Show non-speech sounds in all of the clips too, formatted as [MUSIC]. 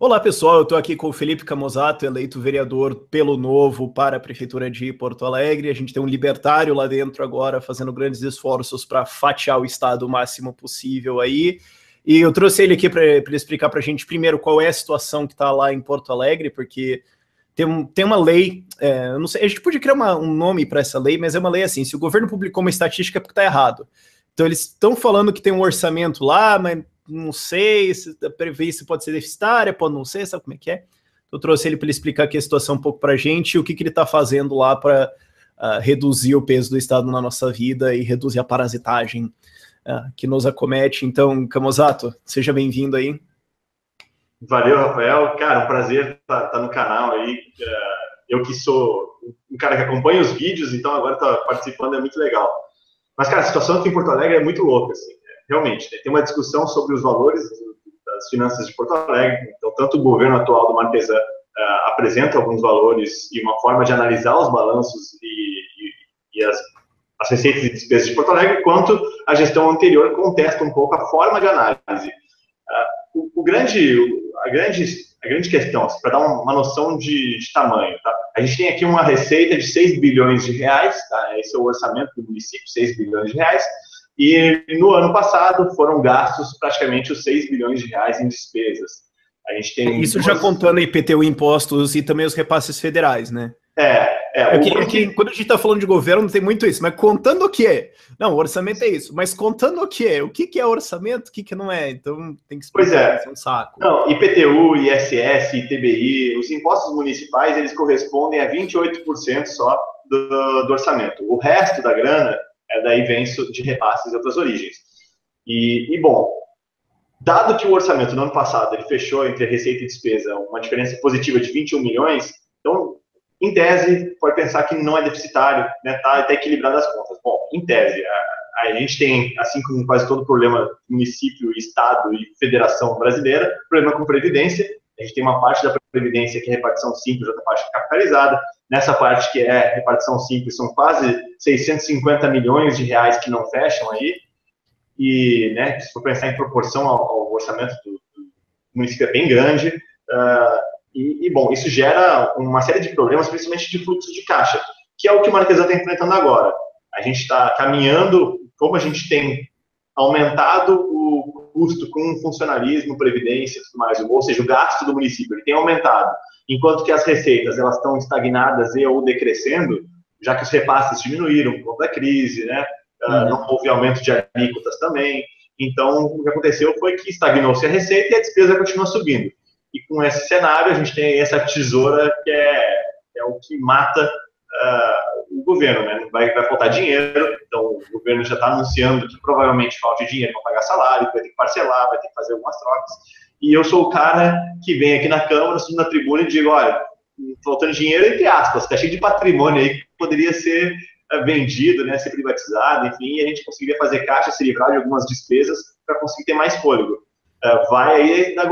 Olá pessoal, eu estou aqui com o Felipe Camozato, eleito vereador pelo Novo para a Prefeitura de Porto Alegre. A gente tem um libertário lá dentro agora fazendo grandes esforços para fatiar o Estado o máximo possível aí. E eu trouxe ele aqui para explicar para a gente primeiro qual é a situação que está lá em Porto Alegre, porque tem, tem uma lei, é, não sei, a gente podia criar uma, um nome para essa lei, mas é uma lei assim: se o governo publicou uma estatística é porque está errado. Então eles estão falando que tem um orçamento lá, mas não sei se a previsão pode ser deficitária, pode não ser, sabe como é que é? Eu trouxe ele para ele explicar aqui a situação um pouco para a gente e o que, que ele está fazendo lá para uh, ah, reduzir o peso do Estado na nossa vida e reduzir a parasitagem uh, que nos acomete. Então, Camozato, seja bem-vindo aí. Valeu, Rafael. Cara, um prazer estar tá, tá no canal aí. Uh, eu que sou um cara que acompanha os vídeos, então agora tá participando é muito legal. Mas, cara, a situação aqui em Porto Alegre é muito louca, assim realmente, né, tem uma discussão sobre os valores das finanças de Porto Alegre. Então, tanto o governo atual do Marquesan uh, apresenta alguns valores e uma forma de analisar os balanços e, e, e as, as, receitas e despesas de Porto Alegre, quanto a gestão anterior contesta um pouco a forma de análise. Uh, o, o, grande, a grande, a grande questão, assim, para dar uma, uma noção de, de, tamanho, tá? a gente tem aqui uma receita de 6 bilhões de reais, tá? esse é o orçamento do município, 6 bilhões de reais, e no ano passado foram gastos praticamente os 6 bilhões de reais em despesas. A gente tem Isso já contando IPTU, impostos e também os repasses federais, né? É, é, é, que, é que, quando a gente está falando de governo, tem muito isso, mas contando o que é. Não, o orçamento é isso, mas contando o que é, o que, que é orçamento, o que, que não é. Então tem que explicar, pois é. é um saco. Não, IPTU, ISS, ITBI, os impostos municipais, eles correspondem a 28% só do, do orçamento. O resto da grana é, daí vem de repasses de outras origens. E, e, bom, dado que o orçamento no ano passado ele fechou entre receita e despesa uma diferença positiva de 21 milhões, então, em tese, pode pensar que não é deficitário, né, tá, tá equilibrado as contas. Bom, em tese, a, a gente tem, assim como quase todo problema município, estado e federação brasileira, problema com previdência, a gente tem uma parte da previdência que é repartição simples, outra parte capitalizada. Nessa parte que é repartição simples, são quase 650 milhões de reais que não fecham aí. E, né, se for pensar em proporção ao, ao orçamento do, do, município, é bem grande. Uh, e, e, bom, isso gera uma série de problemas, principalmente de fluxo de caixa, que é o que o Marquesã está enfrentando agora. A gente está caminhando, como a gente tem aumentado o custo com funcionalismo, previdência tudo mais, ou seja, o gasto do município ele tem aumentado, enquanto que as receitas elas estão estagnadas e ou decrescendo, já que os repasses diminuíram por conta da crise, né? Ah, uhum. não houve aumento de alíquotas também. Então, o que aconteceu foi que estagnou-se a receita e a despesa continua subindo. E com esse cenário, a gente tem essa tesoura que é, é o que mata uh, o governo, né? Vai, vai faltar dinheiro, então o governo já está anunciando que provavelmente falta dinheiro para pagar salário, vai ter que parcelar, vai ter que fazer algumas trocas. E eu sou o cara que vem aqui na Câmara, subo na tribuna e digo, olha, faltando dinheiro, entre aspas, está cheio de patrimônio aí que poderia ser uh, vendido, né, ser privatizado, enfim, e a gente conseguiria fazer caixa, se livrar de algumas despesas para conseguir ter mais fôlego. Uh, vai aí, da,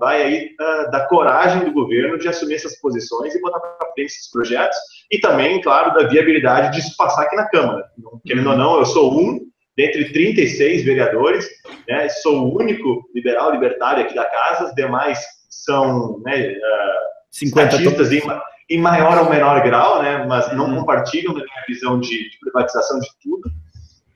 vai aí uh, da coragem do governo de assumir essas posições e botar para frente esses projetos, e também, claro, da viabilidade disso passar aqui na Câmara. Não, querendo ou não, eu sou um dentre 36 vereadores, né, sou o único liberal libertário aqui da casa, os demais são né, uh, 50 artistas em, em, maior ou menor grau, né, mas não uhum. compartilham da minha visão de, de, privatização de tudo.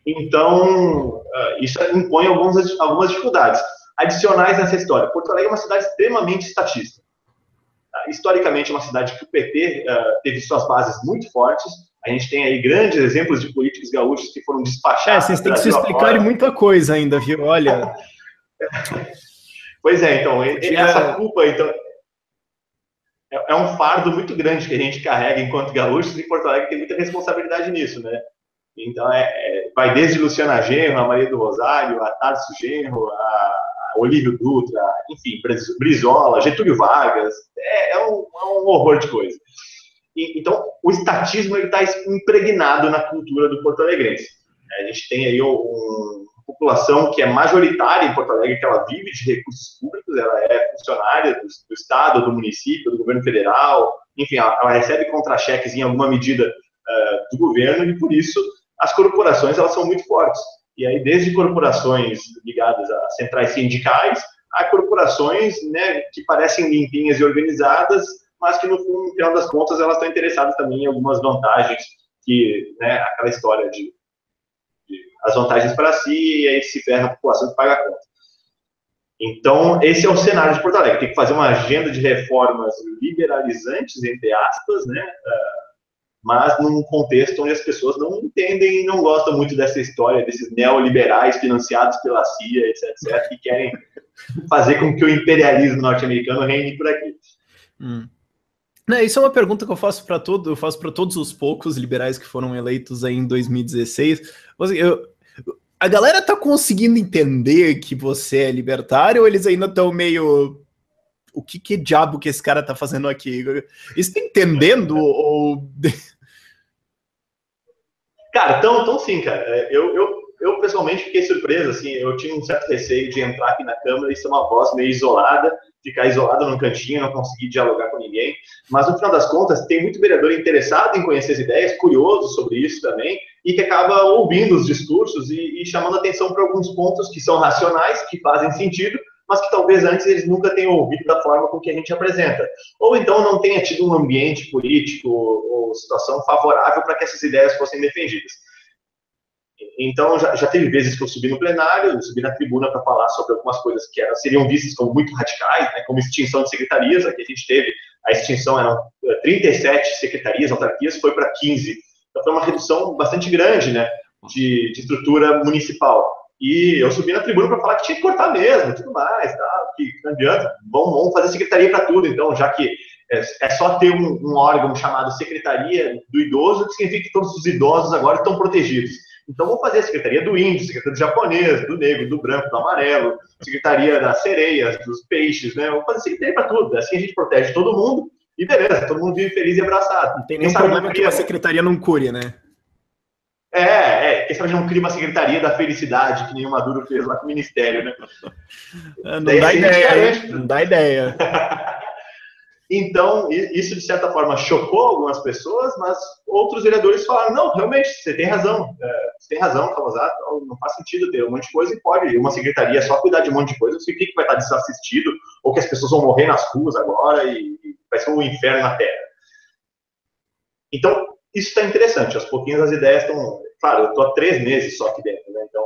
Então, uh, isso impõe algumas, algumas dificuldades adicionais nessa história. Porto Alegre é uma cidade extremamente estatista. Uh, historicamente, é uma cidade que o PT uh, teve suas bases muito fortes. A gente tem aí grandes exemplos de políticos gaúchos que foram despachados. É, vocês têm que se explicar muita coisa ainda, viu? Olha. [LAUGHS] pois é, então, essa culpa, então, é, é um fardo muito grande que a gente carrega enquanto gaúchos, e Porto Alegre tem muita responsabilidade nisso, né? Então, é, é, vai desde Luciana Genro, a Maria do Rosário, a Tarso Genro, a Olívio Dutra, enfim, Brizola, Getúlio Vargas, é, é, um, é um, horror de coisa. E, então, o estatismo está impregnado na cultura do porto-alegrense. A gente tem aí um, população que é majoritária em Porto Alegre, que ela vive de recursos públicos, ela é funcionária do, do Estado, do município, do governo federal, enfim, ela, ela recebe contra-cheques em alguma medida uh, do governo e, por isso, as corporações elas são muito fortes. E aí, desde corporações ligadas a centrais sindicais a corporações né, que parecem limpinhas e organizadas, mas que no, final das contas elas estão interessadas também em algumas vantagens que, né, aquela história de, de as vantagens para si e aí se ferra a população que paga a conta. Então, esse é o cenário de Porto Alegre. Tem que fazer uma agenda de reformas liberalizantes, entre aspas, né? Uh, mas num contexto onde as pessoas não entendem e não gostam muito dessa história, desses neoliberais financiados pela CIA, etc, etc que querem fazer com que o imperialismo norte-americano reine por aqui. Hum. Não, isso é uma pergunta que eu faço para todo, eu faço para todos os poucos liberais que foram eleitos aí em 2016. Eu, a galera tá conseguindo entender que você é libertário ou eles ainda estão meio o que, que diabo que esse cara tá fazendo aqui? Estão entendendo ou Cara, tão, tão sim, cara. É, eu, eu, eu pessoalmente fiquei surpreso, assim, eu tinha um certo receio de entrar aqui na Câmara e ser uma voz meio isolada, ficar isolado num cantinho, não conseguir dialogar com ninguém. Mas no final das contas, tem muito vereador interessado em conhecer as ideias, curioso sobre isso também, e que acaba ouvindo os discursos e, e chamando atenção para alguns pontos que são racionais, que fazem sentido, mas que talvez antes eles nunca tenham ouvido da forma com que a gente apresenta. Ou então não tenha tido um ambiente político ou situação favorável para que essas ideias fossem defendidas. Então, já, já teve vezes que eu subi no plenário, eu subi na tribuna para falar sobre algumas coisas que eram, seriam vistas como muito radicais, né, como extinção de secretarias, aqui a gente teve, a extinção eram 37 eh, secretarias, autarquias, foi para 15. Então, foi uma redução bastante grande né, de, de estrutura municipal. E eu subi na tribuna para falar que tinha que cortar mesmo, tudo mais, tá? que não adianta, vamos, vamos fazer secretaria para tudo, então, já que é, é só ter um, um, órgão chamado Secretaria do Idoso, que significa que todos os idosos agora estão protegidos. Então, vamos fazer a Secretaria do Índio, Secretaria do Japonês, do Negro, do Branco, do Amarelo, Secretaria das Sereias, dos Peixes, né? Vamos fazer Secretaria para tudo, assim a gente protege todo mundo e beleza, todo mundo vive feliz e abraçado. Não tem nenhum problema que a Secretaria não cure, né? É, é, quem sabe não cria uma secretaria da felicidade, que o Maduro fez lá com o Ministério, né? [LAUGHS] É, não, dá ideia, não dá ideia. então, isso de certa forma chocou algumas pessoas, mas outros vereadores falaram: não, realmente, você tem razão, é, você tem razão, Cavazato, não faz sentido ter um monte de coisa e pode. Uma secretaria só cuidar de um monte de coisa, não significa que vai estar desassistido, ou que as pessoas vão morrer nas ruas agora e, e vai ser um inferno na Terra. Então, isso está interessante. Aos pouquinhos as ideias estão. Claro, eu estou há três meses só aqui dentro, né? Então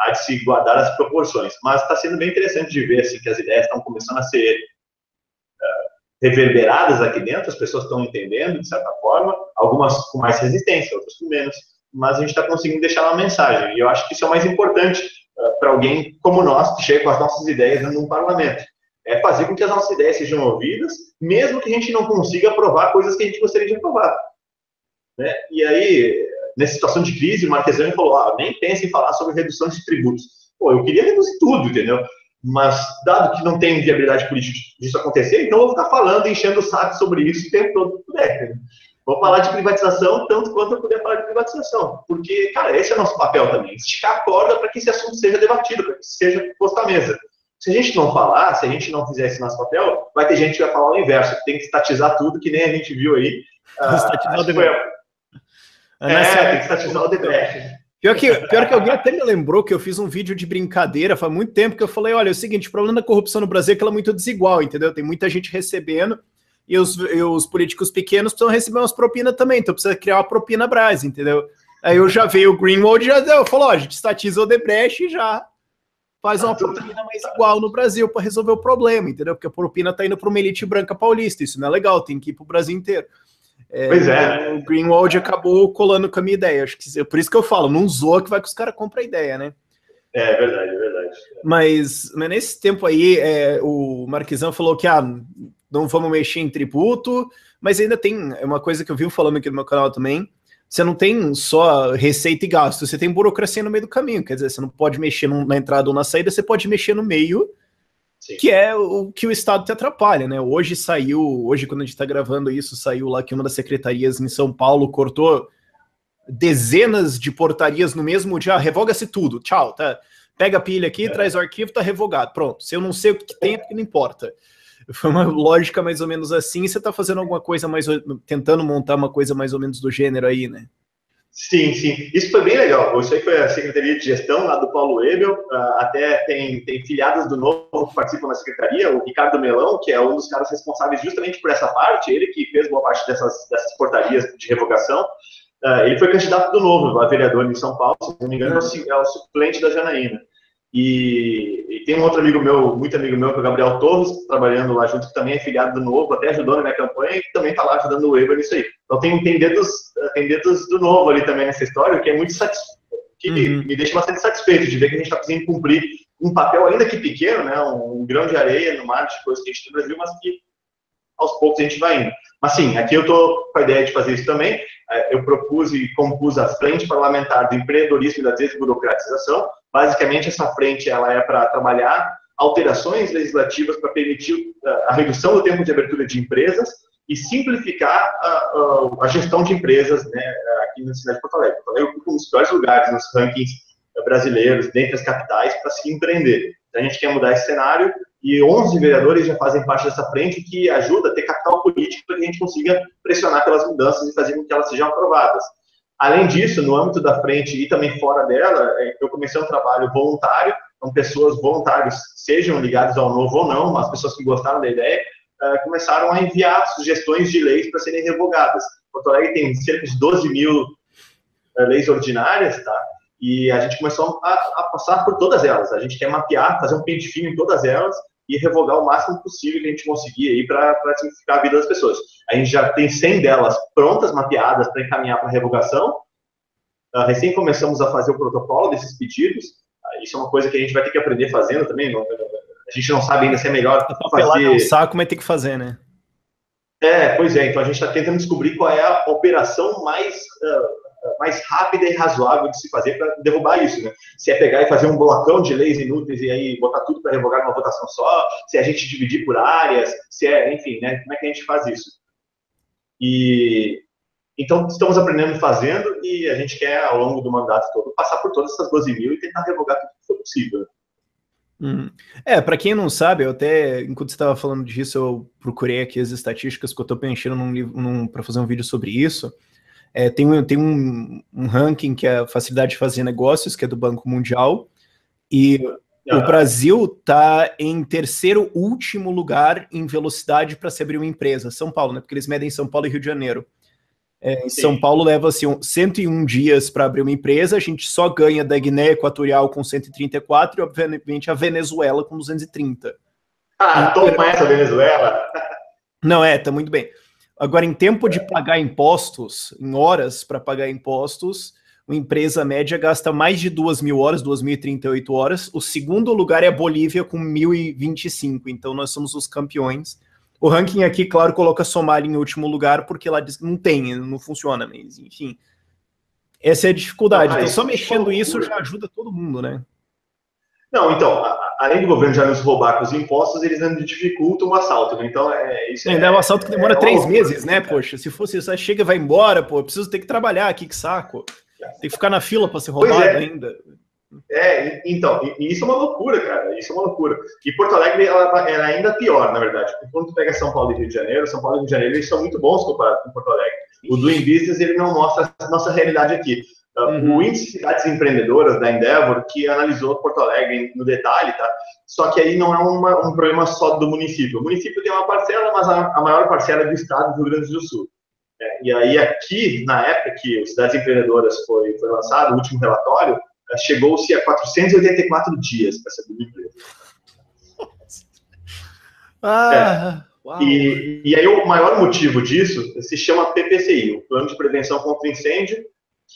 há de se guardar as proporções. Mas está sendo bem interessante de ver assim, que as ideias estão começando a ser uh, reverberadas aqui dentro, as pessoas estão entendendo, de certa forma, algumas com mais resistência, outras com menos. Mas a gente está conseguindo deixar uma mensagem. E eu acho que isso é o mais importante uh, para alguém como nós, que chega com as nossas ideias num parlamento. É fazer com que as nossas ideias sejam ouvidas, mesmo que a gente não consiga aprovar coisas que a gente gostaria de aprovar. Né? E aí, nessa situação de crise, o Marquesani falou: ah, nem pense em falar sobre redução de tributos. Pô, eu queria reduzir tudo, entendeu? Mas, dado que não tem viabilidade política disso acontecer, então eu vou ficar falando, enchendo o saco sobre isso o tempo todo que puder. Entendeu? Vou falar de privatização tanto quanto eu puder falar de privatização. Porque, cara, esse é o nosso papel também. Esticar a corda para que esse assunto seja debatido, para que seja posto à mesa. Se a gente não falar, se a gente não fizer esse nosso papel, vai ter gente que vai falar o inverso, que tem que estatizar tudo, que nem a gente viu aí. Uh, estatizar é, tem que estatizar o DBF. Pior que, pior que alguém até me lembrou que eu fiz um vídeo de brincadeira faz muito tempo que eu falei: olha, é o seguinte, o problema da corrupção no Brasil é que ela é muito desigual, entendeu? Tem muita gente recebendo e os, e os políticos pequenos precisam receber umas propinas também, então precisa criar uma propina Brás, entendeu? Aí eu já veio o Greenwald e já deu, falou: ó, a gente estatiza o Debrecht e já faz uma propina mais igual no Brasil para resolver o problema, entendeu? Porque a propina tá indo para uma elite branca paulista, isso não é legal, tem que ir para o Brasil inteiro. É, pois é. O Greenwald acabou colando com a minha ideia. Acho que por isso que eu falo, não zoa que vai que os caras compram a ideia, né? É, é verdade, é verdade. Mas, mas nesse tempo aí, é, o Marquisão falou que ah, não vamos mexer em tributo, mas ainda tem uma coisa que eu vi falando aqui no meu canal também. Você não tem só receita e gasto, você tem burocracia no meio do caminho. Quer dizer, você não pode mexer na entrada ou na saída, você pode mexer no meio Sim. que é o que o Estado te atrapalha, né? Hoje saiu, hoje quando a gente está gravando isso, saiu lá que uma das secretarias em São Paulo cortou dezenas de portarias no mesmo dia, ah, revoga-se tudo, tchau, tá? Pega a pilha aqui, é. traz o arquivo, tá revogado, pronto. Se eu não sei o que tem, é porque não importa. Foi uma lógica mais ou menos assim, e você tá fazendo alguma coisa mais, tentando montar uma coisa mais ou menos do gênero aí, né? Sim, sim. Isso foi bem legal. Isso aí foi a Secretaria de Gestão lá do Paulo Ebel. Uh, até tem, tem filiados do Novo que participam da Secretaria, o Ricardo Melão, que é um dos caras responsáveis justamente por essa parte, ele que fez boa parte dessas, dessas portarias de revogação. Uh, ele foi candidato do Novo, a vereador em São Paulo, se não me engano, é o suplente da Janaína. E, e, tem um outro amigo meu, muito amigo meu, que é o Gabriel Torres, trabalhando lá junto, que também é filiado do Novo, até ajudou na minha campanha, e também está lá ajudando o Weber nisso aí. Então tem, tem, dedos, tem dedos do Novo ali também nessa história, que é muito que uhum. me deixa bastante satisfeito de ver que a gente está conseguindo cumprir um papel, ainda que pequeno, né, um, um grão de areia no mar de coisas que a gente tem no Brasil, mas que aos poucos a gente vai indo. Mas sim, aqui eu estou com a ideia de fazer isso também. É, eu propus e compus a Frente Parlamentar do Empreendedorismo e da Desburocratização. Basicamente, essa frente ela é para trabalhar alterações legislativas para permitir uh, a redução do tempo de abertura de empresas e simplificar a, a, gestão de empresas né, aqui na cidade de Porto Alegre. Porto Alegre ocupa um dos piores lugares nos rankings brasileiros, dentre as capitais, para se empreender. Então, a gente quer mudar esse cenário e 11 vereadores já fazem parte dessa frente, que ajuda a ter capital político para que a gente consiga pressionar pelas mudanças e fazer com que elas sejam aprovadas. Além disso, no âmbito da frente e também fora dela, é, eu comecei um trabalho voluntário, com pessoas voluntárias, sejam ligadas ao novo ou não, as pessoas que gostaram da ideia, é, começaram a enviar sugestões de leis para serem revogadas. Porto Alegre tem cerca de 12 mil é, leis ordinárias, tá? E a gente começou a, a, passar por todas elas. A gente quer mapear, fazer um pente fino em todas elas e revogar o máximo possível que a gente conseguir aí para simplificar a vida das pessoas. A gente já tem 100 delas prontas, mapeadas para encaminhar para revogação. Uh, recém começamos a fazer o protocolo desses pedidos. Uh, isso é uma coisa que a gente vai ter que aprender fazendo também. Não, a gente não sabe ainda se é melhor fazer... um saco, mas tem que fazer, né? É, pois é. Então a gente está tentando descobrir qual é a operação mais uh, mais rápida e razoável de se fazer para derrubar isso, né? Se é pegar e fazer um blocão de leis inúteis e aí botar tudo para revogar numa votação só, se é a gente dividir por áreas, se é, enfim, né? Como é que a gente faz isso? E então estamos aprendendo fazendo e a gente quer ao longo do mandato todo passar por todas essas 12 mil e tentar revogar tudo que for possível. Hum. É, para quem não sabe, eu até, enquanto você estava falando disso, eu procurei aqui as estatísticas que eu estou preenchendo para fazer um vídeo sobre isso. É, tem tem um, um, ranking que é a facilidade de fazer negócios, que é do Banco Mundial, e o Brasil está em terceiro último lugar em velocidade para se abrir uma empresa. São Paulo, né? Porque eles medem São Paulo e Rio de Janeiro. É, São Paulo leva assim, 101 dias para abrir uma empresa, a gente só ganha da Guiné Equatorial com 134 e, obviamente, a Venezuela com 230. Ah, então conhece a Venezuela? Não, é, tá muito bem. Agora, em tempo de pagar impostos, em horas para pagar impostos, uma empresa média gasta mais de 2 mil horas, 2.038 horas. O segundo lugar é a Bolívia, com 1.025. Então, nós somos os campeões. O ranking aqui, claro, coloca Somália em último lugar, porque lá diz que não tem, não funciona, mas enfim. Essa é a dificuldade. Ah, então, só mexendo isso já ajuda todo mundo, né? Não, então, além do governo já nos roubar com os impostos, eles ainda dificultam o assalto, né? Então, é, isso ainda é, é um assalto que demora é três meses, né? Poxa, se fosse isso, chega e vai embora, pô, preciso ter que trabalhar aqui, que saco. Tem que ficar na fila para ser roubado é. ainda. É, então, e, isso é uma loucura, cara, isso é uma loucura. E Porto Alegre, ela, ela é ainda pior, na verdade, porque quando tu pega São Paulo e Rio de Janeiro, São Paulo e Rio de Janeiro, eles são muito bons comparados com Porto Alegre. O Doing Business, ele não mostra a nossa realidade aqui. Uhum. O índice de cidades empreendedoras da Endeavor, que analisou Porto Alegre no detalhe, tá? Só que aí não é uma, um problema só do município. O município tem uma parcela, mas a, a maior parcela é do estado do Rio Grande do Sul. É, e aí aqui, na época que o Cidades Empreendedoras foi, foi lançado, o último relatório, é, chegou-se a 484 dias para ser empresa. [LAUGHS] Ah, é. e, e aí o maior motivo disso se chama PPCI, o Plano de Prevenção contra Incêndio,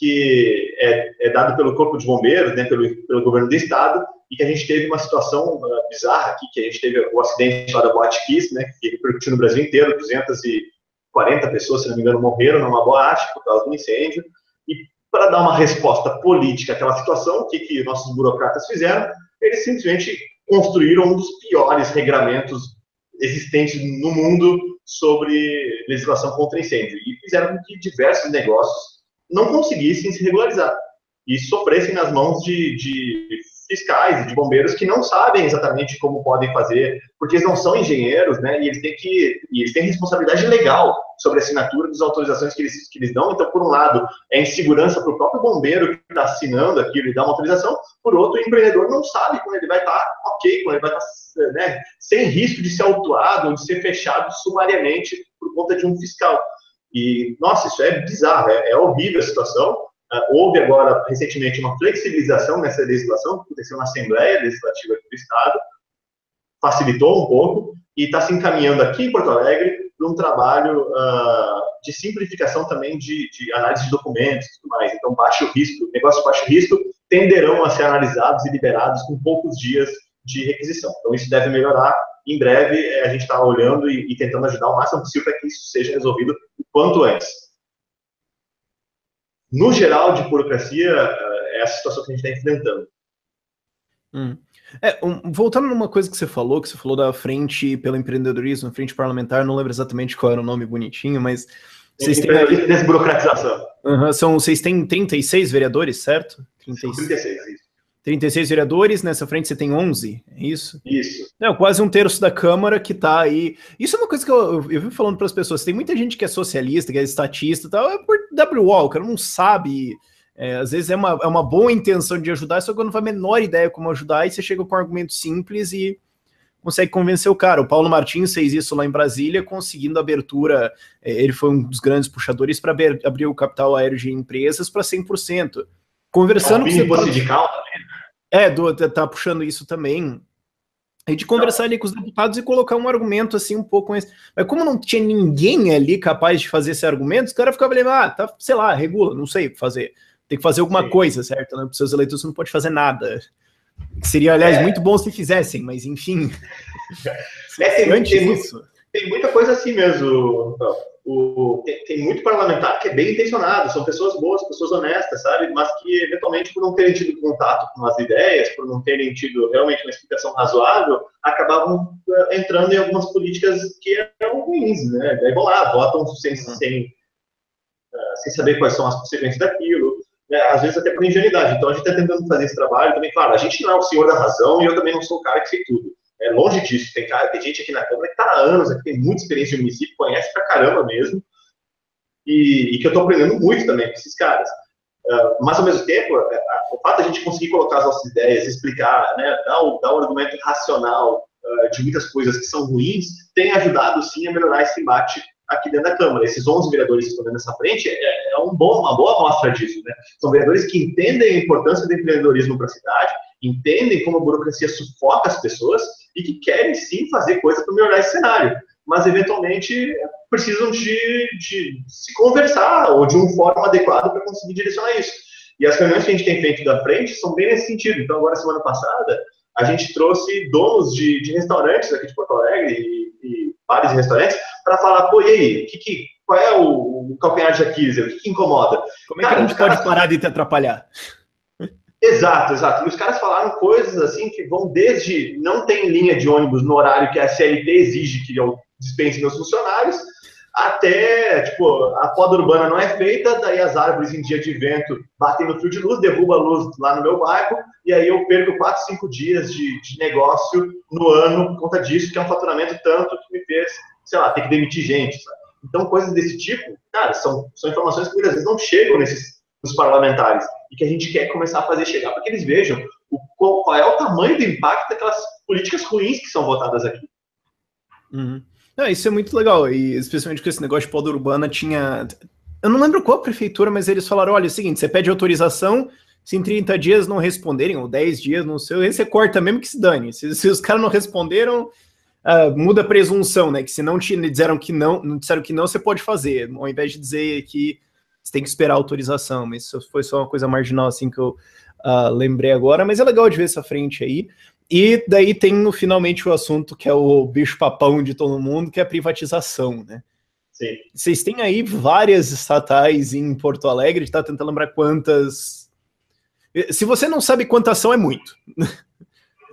que é, é, dado pelo Corpo de Bombeiros, né, pelo, pelo governo do estado, e que a gente teve uma situação uh, bizarra aqui, que a gente teve o acidente lá da Boate Kiss, né, que repercutiu no Brasil inteiro, 240 pessoas, se não me engano, morreram numa boate por causa do incêndio, e para dar uma resposta política àquela situação, o que, que nossos burocratas fizeram? Eles simplesmente construíram um dos piores regramentos existentes no mundo sobre legislação contra incêndio, e fizeram com que diversos negócios não conseguissem se regularizar e sofressem nas mãos de, de fiscais e de bombeiros que não sabem exatamente como podem fazer, porque eles não são engenheiros, né? E eles têm que, e eles têm responsabilidade legal sobre a assinatura das autorizações que eles, que eles dão. Então, por um lado, é insegurança para o próprio bombeiro que está assinando aquilo e dá uma autorização, por outro, o empreendedor não sabe quando ele vai estar tá ok, quando ele vai estar tá, né, sem risco de ser autuado ou de ser fechado sumariamente por conta de um fiscal. E, nossa, isso é bizarro, é, é horrível a situação. Uh, houve agora, recentemente, uma flexibilização nessa legislação, que aconteceu na Assembleia Legislativa do Estado, facilitou um pouco, e está se encaminhando aqui em Porto Alegre para um trabalho uh, de simplificação também de, de, análise de documentos e tudo mais. Então, baixo risco, negócios de baixo risco tenderão a ser analisados e liberados com poucos dias de requisição. Então, isso deve melhorar. Em breve, a gente está olhando e, e, tentando ajudar o máximo possível para que isso seja resolvido quanto antes. No geral, de burocracia, é a situação que a gente está enfrentando. Hum. É, um, voltando numa coisa que você falou, que você falou da frente pelo empreendedorismo, frente parlamentar, não lembro exatamente qual era o nome bonitinho, mas vocês têm desburocratização. Uhum, são, vocês têm 36 vereadores, certo? 36, 36 isso. 36 vereadores, nessa frente você tem 11, é isso? Isso. É, quase um terço da Câmara que está aí. Isso é uma coisa que eu, eu, eu vi falando para as pessoas. Tem muita gente que é socialista, que é estatista e tal, é por W. Walker, não sabe. É, às vezes é uma, é uma boa intenção de ajudar, só que não faz a menor ideia como ajudar, e você chega com um argumento simples e consegue convencer o cara. O Paulo Martins fez isso lá em Brasília, conseguindo abertura. É, ele foi um dos grandes puxadores para abrir o capital aéreo de empresas para 100%. Conversando com você. sindical também, né? É, do, tá puxando isso também. E de conversar ali com os deputados e colocar um argumento assim um pouco mais. Mas como não tinha ninguém ali capaz de fazer esse argumento, os caras ficavam ali, ah, tá, sei lá, regula, não sei fazer. Tem que fazer alguma Sim. coisa, certo? Né? Para os seus eleitores não pode fazer nada. Seria, aliás, é. muito bom se fizessem, mas enfim. [LAUGHS] É, tem, Antes tem, disso. tem muita coisa assim mesmo. O, tem, tem, muito parlamentar que é bem intencionado, são pessoas boas, pessoas honestas, sabe? Mas que, eventualmente, por não terem tido contato com as ideias, por não terem tido realmente uma explicação razoável, acabavam uh, entrando em algumas políticas que eram ruins, né? Daí vão lá, votam sem, uhum. sem, uh, sem saber quais são as consequências daquilo. Né? Às vezes até por ingenuidade. Então a gente está tentando fazer esse trabalho também. Claro, a gente não é o senhor da razão e eu também não sou o cara que sei tudo. É longe disso. Tem, cara, tem gente aqui na Câmara que está há anos, que tem muita experiência no município, conhece pra caramba mesmo. E, e que eu estou aprendendo muito também com esses caras. Uh, mas, ao mesmo tempo, a, o fato de a gente conseguir colocar as nossas ideias, explicar, né, dar, o, dar um argumento racional uh, de muitas coisas que são ruins, tem ajudado, sim, a melhorar esse embate aqui dentro da Câmara. Esses 11 vereadores que estão dessa frente é, é um bom, uma boa amostra disso. Né? São vereadores que entendem a importância do empreendedorismo para a cidade, entendem como a burocracia sufoca as pessoas e que querem sim fazer coisa para melhorar esse cenário. Mas, eventualmente, precisam de, de se conversar ou de um fórum adequado para conseguir direcionar isso. E as reuniões que a gente tem feito da frente são bem nesse sentido. Então, agora, semana passada, a gente trouxe donos de, de restaurantes aqui de Porto Alegre e, e bares e restaurantes para falar, pô, e aí, que, que, qual é o, o calcanhar de Aquiles, o que, que incomoda? Como é que a gente pode parar de te atrapalhar? Exato, exato. E os caras falaram coisas assim que vão desde não tem linha de ônibus no horário que a CLT exige que eu dispense meus funcionários, até, tipo, a poda urbana não é feita, daí as árvores em dia de vento batem no fio de luz, derruba a luz lá no meu bairro, e aí eu perco 4, 5 dias de, de negócio no ano por conta disso, que é um faturamento tanto que me fez, sei lá, ter que demitir gente, sabe? Então, coisas desse tipo, cara, são, são informações que muitas vezes não chegam nesses nos parlamentares e que a gente quer começar a fazer chegar para que eles vejam o, qual, é o tamanho do impacto daquelas políticas ruins que são votadas aqui. Uhum. Não, isso é muito legal, e especialmente com esse negócio de poda urbana tinha. Eu não lembro qual prefeitura, mas eles falaram: olha, é o seguinte, você pede autorização, se em 30 dias não responderem, ou 10 dias, não sei, você corta mesmo que se dane. Se, se os caras não responderam, uh, muda a presunção, né? Que se não te disseram que não, não disseram que não, você pode fazer, ao invés de dizer que você tem que esperar autorização. Mas isso foi só uma coisa marginal assim que eu uh, lembrei agora, mas é legal de ver essa frente aí. E daí tem no, finalmente o assunto que é o bicho-papão de todo mundo, que é a privatização, né? Sim. Vocês têm aí várias estatais em Porto Alegre, está tentando lembrar quantas. Se você não sabe quantas são, é muito. [LAUGHS]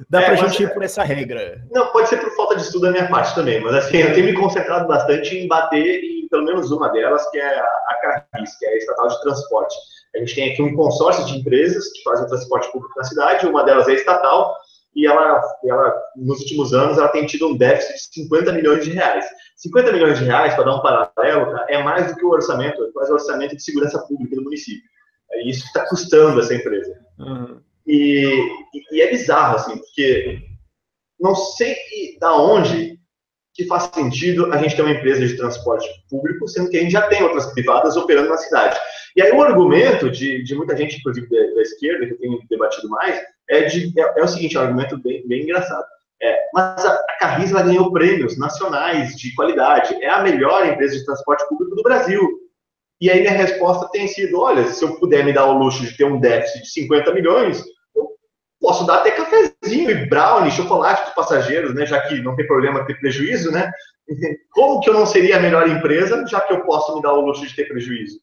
Dá é, pra gente ir por essa regra. Não, pode ser por falta de estudo da minha parte também, mas assim, eu tenho me concentrado bastante em bater em pelo menos uma delas, que é a Carris, que é a estatal de transporte. A gente tem aqui um consórcio de empresas que fazem transporte público na cidade, uma delas é estatal, e ela, ela, nos últimos anos, ela tem tido um déficit de 50 milhões de reais. 50 milhões de reais, para dar um paralelo, é mais do que o orçamento, é quase o orçamento de segurança pública do município. É isso que está custando essa empresa. Uhum. E, e, é bizarro, assim, porque não sei da onde que faz sentido a gente ter uma empresa de transporte público, sendo que a gente já tem outras privadas operando na cidade. E aí o argumento de, de muita gente, inclusive da, da, esquerda, que eu tenho debatido mais, é, de, é, é o seguinte, é um argumento bem, bem engraçado. É, mas a, a Carris ganhou prêmios nacionais de qualidade, é a melhor empresa de transporte público do Brasil. E aí minha resposta tem sido, olha, se eu puder me dar o luxo de ter um déficit de 50 milhões, posso dar até cafezinho e brownie, chocolate para os passageiros, né, já que não tem problema ter prejuízo, né? Como que eu não seria a melhor empresa, já que eu posso me dar o luxo de ter prejuízo?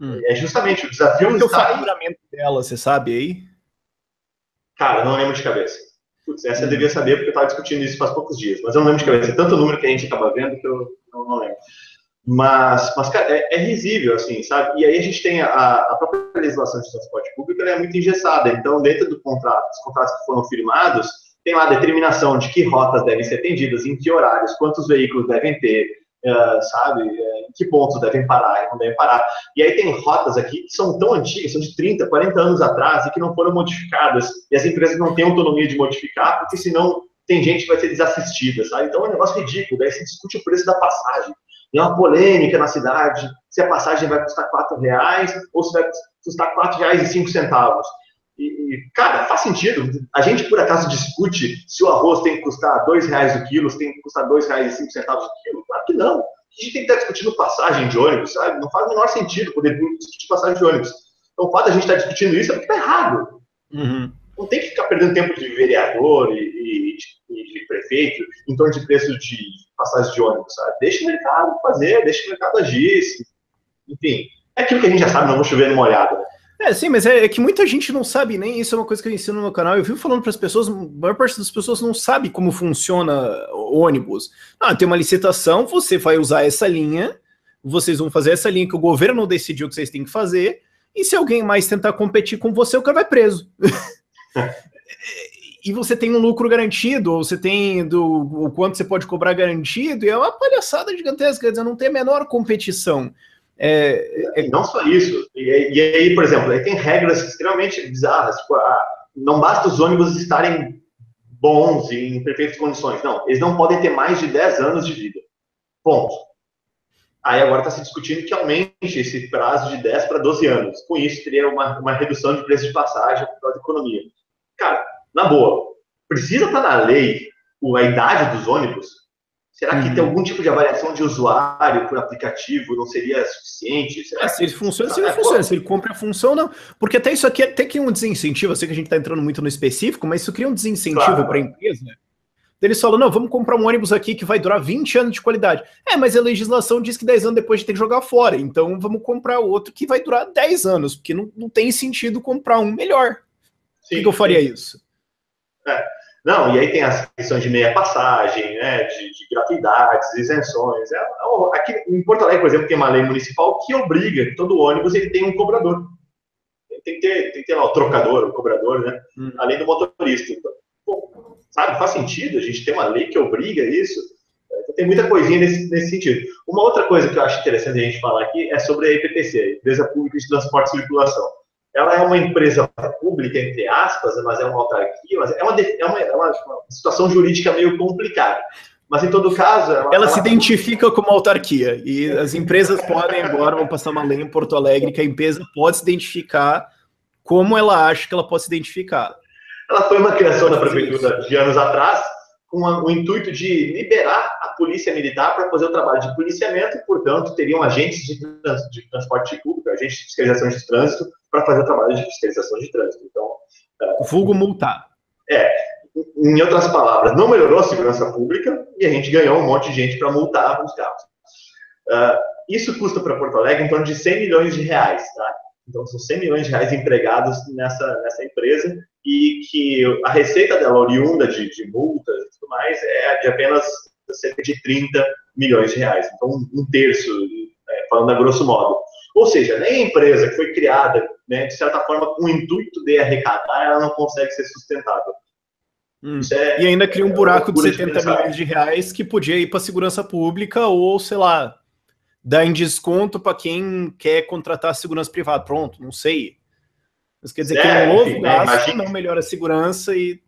Hum. É justamente o desafio. Qual é o faturamento dela, você sabe aí? Cara, não lembro de cabeça. Putz, essa hum. eu devia saber porque eu estava discutindo isso faz poucos dias, mas eu não lembro de cabeça. É tanto número que a gente acaba vendo que eu não, não lembro. Mas, mas cara, é, é, risível, assim, sabe? E aí a gente tem a, a própria legislação de transporte público, é muito engessada. Então, dentro do contrato, dos contratos que foram firmados, tem lá a determinação de que rotas devem ser atendidas, em que horários, quantos veículos devem ter, uh, sabe? Uh, em que pontos devem parar e não devem parar. E aí tem rotas aqui que são tão antigas, são de 30, 40 anos atrás e que não foram modificadas. E as empresas não têm autonomia de modificar, porque senão tem gente que vai ser desassistida, sabe? Então é um negócio ridículo. Daí se discute o preço da passagem. E é uma polêmica na cidade se a passagem vai custar quatro reais ou se vai custar quatro reais e cinco centavos. E, cara, faz sentido. A gente, por acaso, discute se o arroz tem que custar dois reais o quilo, se tem que custar dois reais e cinco centavos o quilo. Claro que não. A gente tem que estar discutindo passagem de ônibus, sabe? Não faz o menor sentido poder discutir passagem de ônibus. Então, o fato de a gente estar discutindo isso é porque está errado. Uhum. Não tem que ficar perdendo tempo de vereador e, e, e de prefeito em torno de preço de passagem de ônibus, sabe? Deixa o mercado fazer, deixa o mercado agir. Enfim, é aquilo que a gente já sabe, não vou chover numa olhada. É, sim, mas é, é, que muita gente não sabe, nem isso é uma coisa que eu ensino no meu canal. Eu vivo falando para as pessoas, a maior parte das pessoas não sabe como funciona o ônibus. Ah, tem uma licitação, você vai usar essa linha, vocês vão fazer essa linha que o governo decidiu que vocês têm que fazer, e se alguém mais tentar competir com você, o cara vai preso. [LAUGHS] e você tem um lucro garantido, ou você tem do, o quanto você pode cobrar garantido, e é uma palhaçada gigantesca, quer dizer, não tem a menor competição. É, é... Não só isso. E, e, aí, por exemplo, aí tem regras extremamente bizarras. Tipo, ah, não basta os ônibus estarem bons e em perfeitas condições. Não, eles não podem ter mais de 10 anos de vida. Ponto. Aí agora está se discutindo que aumente esse prazo de 10 para 12 anos. Com isso, teria uma, uma redução de preço de passagem para a economia. Cara, na boa, precisa estar tá na lei a idade dos ônibus? Será que uhum. ter algum tipo de avaliação de usuário por aplicativo não seria suficiente? É, se ele funciona, se ele funciona, se ele cumpre a função, não. Porque até isso aqui até que um desincentivo, eu sei que a gente está entrando muito no específico, mas isso cria um desincentivo claro. para a empresa. Eles falam, não, vamos comprar um ônibus aqui que vai durar 20 anos de qualidade. É, mas a legislação diz que 10 anos depois a gente tem que jogar fora. Então vamos comprar outro que vai durar 10 anos, porque não, não tem sentido comprar um melhor. Sim, Por que, que eu faria sim. isso? É. Não, e aí tem as questões de meia passagem, né, de, de gratuidades, isenções. É, é, aqui em Porto Alegre, por exemplo, tem uma lei municipal que obriga que todo ônibus ele tem um cobrador. Tem que ter, tem que ter lá o trocador, o cobrador, né, hum. além do motorista. Então, pô, sabe, faz sentido a gente ter uma lei que obriga isso. Então, tem muita coisinha nesse, nesse sentido. Uma outra coisa que eu acho interessante a gente falar aqui é sobre a EPTC, a Empresa Pública de Transporte e Circulação ela é uma empresa pública, entre aspas, mas é uma autarquia, mas é uma, é uma, é uma situação jurídica meio complicada. Mas, em todo caso... Ela, ela se identifica como autarquia, e as empresas podem, agora, vão passar uma lei em Porto Alegre, que a empresa pode se identificar como ela acha que ela pode se identificar. Ela foi uma criação da prefeitura de anos atrás, com o intuito de liberar a polícia militar para fazer o trabalho de policiamento, e, portanto, teriam agentes de, trans, de transporte público, agentes de fiscalização de trânsito, para fazer o trabalho de fiscalização de trânsito. Então, uh, vulgo multar. É, em outras palavras, não melhorou a segurança pública e a gente ganhou um monte de gente para multar os carros. Uh, isso custa para Porto Alegre em torno de 100 milhões de reais, tá? Então, são 100 milhões de reais empregados nessa, nessa empresa e que a receita dela, oriunda de, de multas e tudo mais, é de apenas cerca de 30 milhões de reais. Então, um terço, é, falando a grosso modo. Ou seja, nem a empresa que foi criada, né, de certa forma, com o intuito de arrecadar, ela não consegue ser sustentável. Hum. É, e ainda cria um buraco de 70 de milhões de reais que podia ir para segurança pública ou, sei lá, dar em desconto para quem quer contratar segurança privada. Pronto, não sei. Mas quer dizer é, que é um novo gasto, não melhora a segurança e.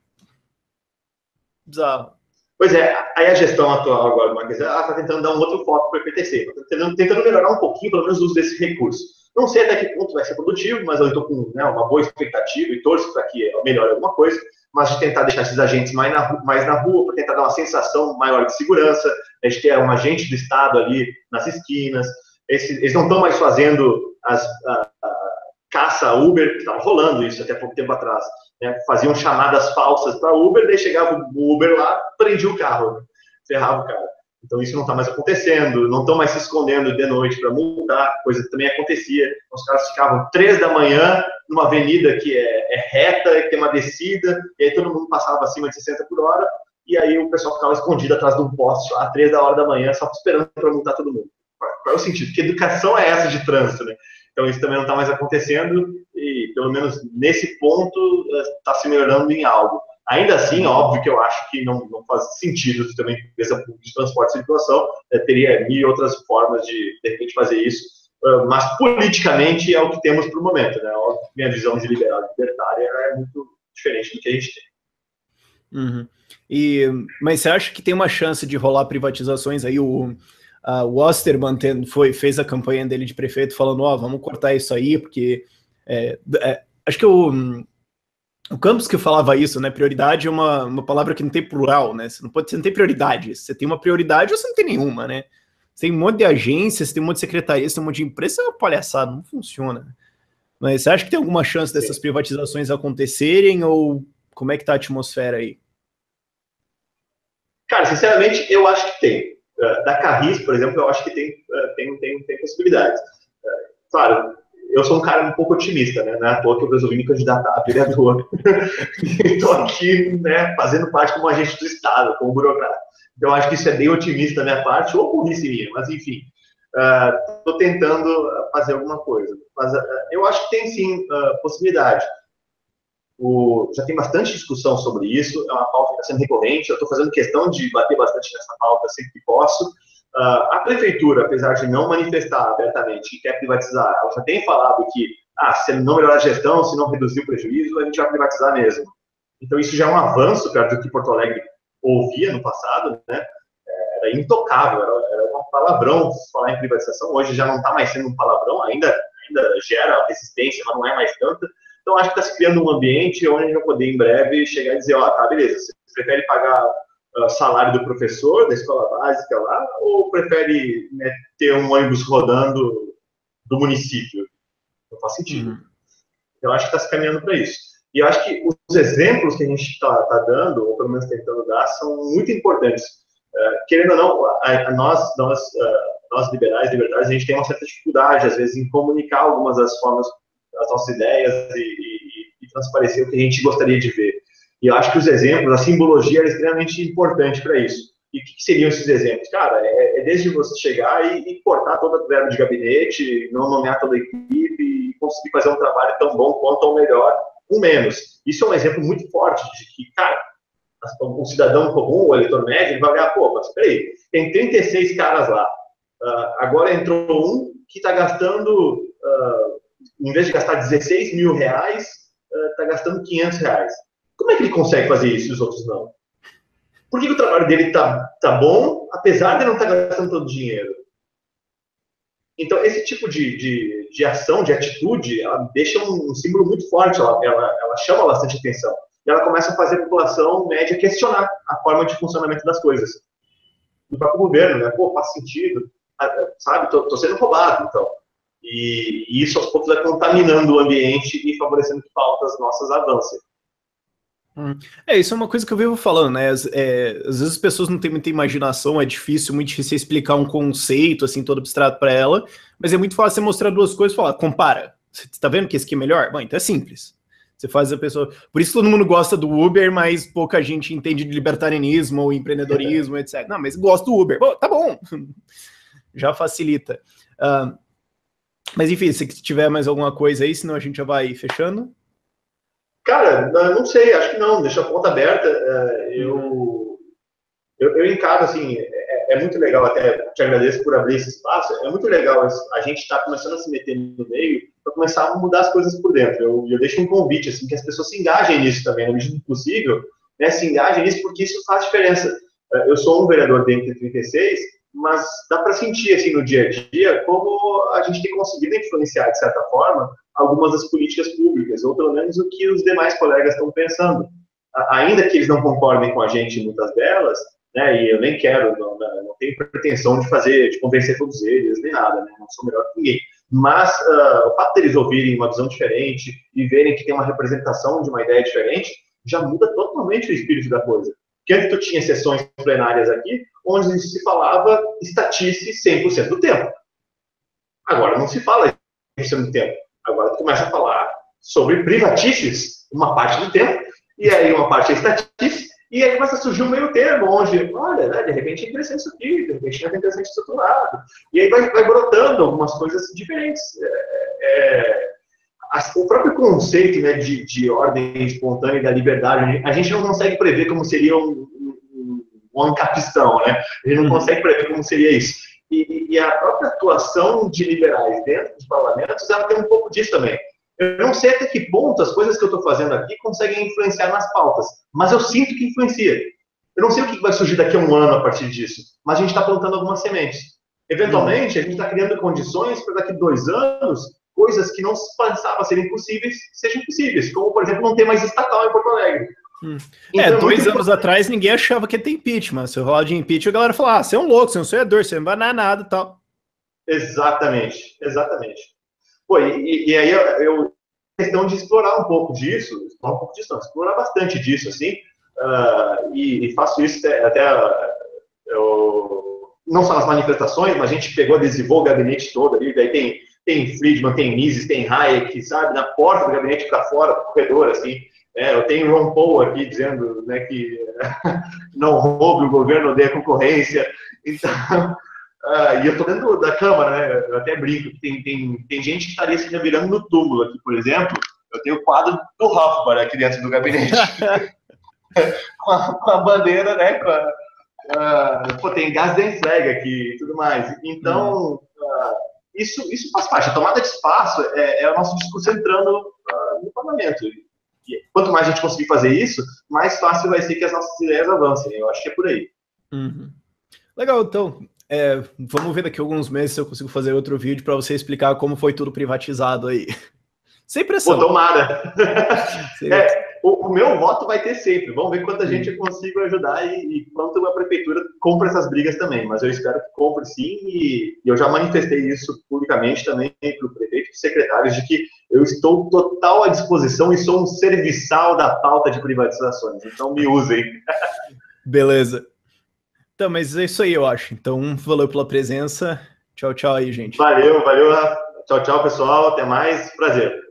Bizarro. Pois é, aí a gestão atual agora, Marquês, ela está tentando dar um outro foco para o IPTC, está tentando, tentando, melhorar um pouquinho, pelo menos, o uso desse recurso. Não sei até que ponto vai ser produtivo, mas eu estou com né, uma boa expectativa e torço para que melhore alguma coisa mas de tentar deixar esses agentes mais na, mais na rua, para tentar dar uma sensação maior de segurança, a gente ter um agente do Estado ali nas esquinas, Esse, eles não estão mais fazendo as, a, a caça Uber, estava rolando isso até pouco tempo atrás, né? faziam chamadas falsas para Uber, daí chegava o Uber lá, prendia o carro, ferrava o cara. Então isso não está mais acontecendo, não estão mais se escondendo de noite para multar, coisa que também acontecia. Os caras ficavam três da manhã numa avenida que é, é reta, que tem uma descida, e aí todo mundo passava acima de 60 por hora, e aí o pessoal ficava escondido atrás de um poste às três da hora da manhã, só esperando para multar todo mundo. Qual é o sentido? Que educação é essa de trânsito, né? Então isso também não está mais acontecendo, e pelo menos nesse ponto está se melhorando em algo. Ainda assim, óbvio que eu acho que não, não faz sentido também empresa de transporte e circulação, é, teria mil outras formas de, de repente, fazer isso, uh, mas politicamente é o que temos para o momento, né? Óbvio, minha visão de liberal libertária é muito diferente do que a gente tem. Uhum. E, mas você acha que tem uma chance de rolar privatizações aí? O, uh, o Osterman tem, foi, fez a campanha dele de prefeito falando, ó, oh, vamos cortar isso aí, porque é, é, acho que o o Campos que falava isso, né? Prioridade é uma, uma palavra que não tem plural, né? Você não pode, você não tem prioridade. Você tem uma prioridade ou você não tem nenhuma, né? Você tem um monte de agências, você tem um monte de secretaria, você tem um monte de empresa, é uma palhaçada, não funciona. Mas você acha que tem alguma chance dessas privatizações acontecerem ou como é que tá a atmosfera aí? Cara, sinceramente, eu acho que tem. Eh, da Carris, por exemplo, eu acho que tem, eh, tem, tem, tem possibilidades. Eh, claro, eu sou um cara um pouco otimista, né? Não é à toa que eu resolvi me candidatar a vereador. [LAUGHS] Estou aqui, né, fazendo parte como agente do Estado, como burocrata. Então, acho que isso é bem otimista da minha parte, ou burrice minha, mas enfim. Estou uh, tentando fazer alguma coisa. Mas uh, eu acho que tem sim uh, possibilidade. O, já tem bastante discussão sobre isso, é uma pauta que está sendo recorrente. Eu estou fazendo questão de bater bastante nessa pauta sempre que posso. Uh, a prefeitura, apesar de não manifestar abertamente que quer privatizar, ela já tem falado que, ah, se não melhorar a gestão, se não reduzir o prejuízo, a gente vai privatizar mesmo. Então, isso já é um avanço perto do que Porto Alegre ouvia no passado, né? Era intocável, era, era um palavrão falar em privatização. Hoje já não está mais sendo um palavrão, ainda, ainda gera resistência, mas não é mais tanta. Então, acho que está se criando um ambiente onde a gente vai poder, em breve, chegar e dizer: ó, oh, tá, beleza, você prefere pagar uh, salário do professor da escola básica lá, ou prefere né, ter um ônibus rodando do município? Não faz sentido. Uhum. Eu acho que está se caminhando para isso. E eu acho que os exemplos que a gente está tá dando, ou pelo menos tentando dar, são muito importantes. Uh, querendo ou não, a, a nós, nós, uh, nós liberais, libertários, a gente tem uma certa dificuldade, às vezes, em comunicar algumas das formas, as nossas ideias e, e, e transparecer o que a gente gostaria de ver. E eu acho que os exemplos, a simbologia é extremamente importante para isso. E o que, que, seriam esses exemplos? Cara, é, é desde você chegar e, e, cortar toda a verba de gabinete, não nomear toda a equipe e conseguir fazer um trabalho tão bom quanto ou melhor com menos. Isso é um exemplo muito forte de que, cara, um cidadão comum, o eleitor médio, ele vai olhar, pô, mas peraí, tem 36 caras lá. Uh, agora entrou um que está gastando, uh, em vez de gastar 16 mil reais, está uh, gastando 500 reais. Como é que ele consegue fazer isso e os outros não? Por que, que o trabalho dele tá, tá bom, apesar de não estar tá gastando todo o dinheiro? Então, esse tipo de, de, de, ação, de atitude, ela deixa um, um símbolo muito forte, ela, ela, ela, chama bastante atenção. E ela começa a fazer a população média questionar a forma de funcionamento das coisas. Do próprio governo, né? Pô, faz sentido, sabe? Tô, tô sendo roubado, então. E, e, isso aos poucos vai contaminando o ambiente e favorecendo que pautas nossas avancem. Hum. É, isso é uma coisa que eu vivo falando, né? É, às vezes as pessoas não têm muita imaginação, é difícil, muito difícil explicar um conceito assim todo abstrato para ela, mas é muito fácil você mostrar duas coisas e falar, compara. Você está vendo que esse aqui é melhor? Bom, então é simples. Você faz a pessoa. Por isso todo mundo gosta do Uber, mas pouca gente entende de libertarianismo ou empreendedorismo, etc. Não, mas gosto do Uber. Bom, tá bom. [LAUGHS] já facilita. Uh, mas enfim, se tiver mais alguma coisa aí, senão a gente já vai fechando. Cara, não sei, acho que não, deixa a conta aberta. É, eu, eu, eu encaro assim, é, é, muito legal, até te agradeço por abrir esse espaço. É muito legal a gente estar tá começando a se meter no meio para começar a mudar as coisas por dentro. Eu, eu deixo um convite, assim, que as pessoas se engajem nisso também, no medida do possível, né, se engajem nisso, porque isso faz diferença. É, eu sou um vereador dentro de 36, mas dá para sentir, assim, no dia a dia, como a gente tem conseguido influenciar, de certa forma, algumas das políticas públicas, ou pelo menos o que os demais colegas estão pensando. Ainda que eles não concordem com a gente em muitas delas, né, e eu nem quero, não, não tenho pretensão de fazer, de convencer todos eles, nem nada, né, não sou melhor que ninguém. Mas uh, o fato deles ouvirem uma visão diferente e verem que tem uma representação de uma ideia diferente, já muda totalmente o espírito da coisa. Porque antes tu tinha sessões plenárias aqui, onde se falava estatice 100% do tempo. Agora não se fala 100% do tempo. Agora começa a falar sobre privatices uma parte do tempo, e aí uma parte é estatice, e aí começa a surgir um meio termo, onde, olha, né, de repente é interessante isso aqui, de repente é interessante isso outro lado. E aí vai, vai brotando algumas coisas diferentes. É, é, o próprio conceito né, de, de ordem espontânea e da liberdade, a gente não consegue prever como seria um, um ancapistão, né? A gente não uhum. consegue prever como seria isso. E, e, a própria atuação de liberais dentro dos parlamentos, ela tem um pouco disso também. Eu não sei até que ponto as coisas que eu estou fazendo aqui conseguem influenciar nas pautas, mas eu sinto que influencia. Eu não sei o que vai surgir daqui a um ano a partir disso, mas a gente está plantando algumas sementes. Eventualmente, a gente está criando condições para daqui a dois anos, coisas que não se pensava serem possíveis, sejam possíveis, como, por exemplo, não ter mais estatal em Porto Alegre. Hum. Então, é, é dois anos importante. atrás ninguém achava que ia ter impeachment. Se eu rolar de impeachment, a galera falava, ah, você é um louco, você é um sonhador, você não vai dar nada e tal. Exatamente, exatamente. Pô, e, e aí eu, eu, questão de explorar um pouco disso, explorar um pouco disso, não, explorar bastante disso, assim, uh, e, e, faço isso até, até eu, não só nas manifestações, mas a gente pegou, adesivou o gabinete todo ali, daí tem, tem Friedman, tem Mises, tem Hayek, sabe, na porta do gabinete para fora, do corredor, assim, é, eu tenho Ron Paul aqui dizendo né, que [LAUGHS] não roube, o governo odeia concorrência, então... Uh, [LAUGHS] e eu tô dentro da Câmara, né? Eu até brinco que tem, tem, tem gente que estaria se virando no túmulo aqui, por exemplo. Eu tenho o quadro do Hoffman aqui dentro do gabinete. [LAUGHS] com, a, com, a, bandeira, né? Com a, uh, pô, tem gás de flag aqui e tudo mais. Então, uh, isso, isso faz parte. A tomada de espaço é, é o nosso discurso entrando no parlamento. Quanto mais a gente conseguir fazer isso, mais fácil vai ser que as nossas ideias avancem. Eu acho que é por aí. Uhum. Legal, então. É, vamos ver daqui a alguns meses se eu consigo fazer outro vídeo para você explicar como foi tudo privatizado aí. [LAUGHS] Sem pressão. Pô, tomara. [LAUGHS] é, o, o, meu voto vai ter sempre. Vamos ver quanta gente eu consigo ajudar e, e quanto a prefeitura compra essas brigas também. Mas eu espero que compre sim. E, e eu já manifestei isso publicamente também para o prefeito e secretários de que eu estou total à disposição e sou um serviçal da pauta de privatizações. Então me usem. [LAUGHS] Beleza. Então, mas é isso aí, eu acho. Então, valeu pela presença. Tchau, tchau aí, gente. Valeu, valeu. Tchau, tchau, pessoal. Até mais. Prazer.